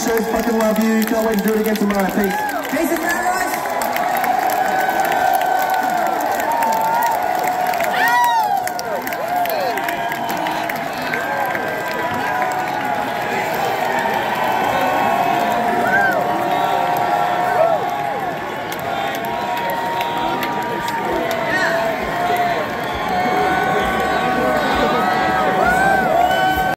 shows. Fucking love you. Can't wait to do it again tomorrow. Peace. Jason Mraz.